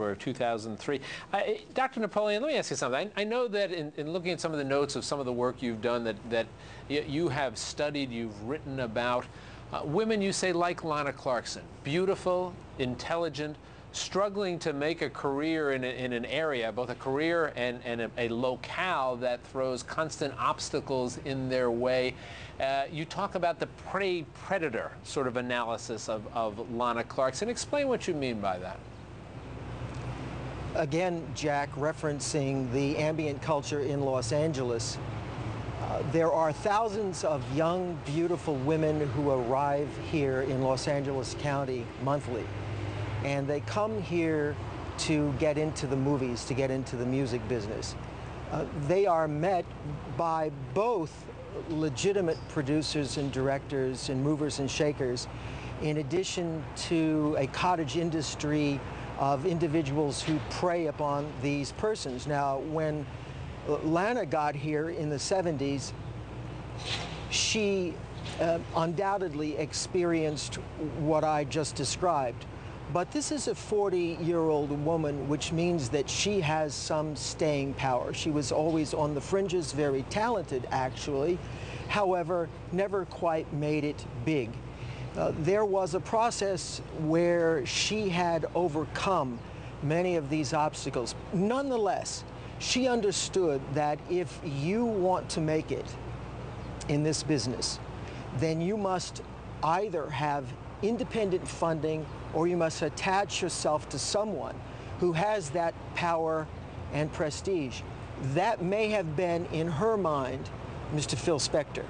September of 2003. I, Dr. Napoleon, let me ask you something. I, I know that in, in, looking at some of the notes of some of the work you've done that, that you have studied, you've written about, uh, women you say like Lana Clarkson, beautiful, intelligent, struggling to make a career in, a, in an area, both a career and, and a, a, locale that throws constant obstacles in their way. Uh, you talk about the prey-predator sort of analysis of, of Lana Clarkson. Explain what you mean by that. Again, Jack, referencing the ambient culture in Los Angeles, uh, there are thousands of young, beautiful women who arrive here in Los Angeles County monthly and they come here to get into the movies, to get into the music business. Uh, they are met by both legitimate producers and directors and movers and shakers, in addition to a cottage industry of individuals who prey upon these persons. Now, when Lana got here in the 70s, she uh, undoubtedly experienced what I just described. But this is a 40-year-old woman, which means that she has some staying power. She was always on the fringes, very talented, actually. However, never quite made it big. Uh, there was a process where she had overcome many of these obstacles. Nonetheless, she understood that if you want to make it in this business, then you must either have independent funding or you must attach yourself to someone who has that power and prestige. That may have been, in her mind, Mr. Phil Spector.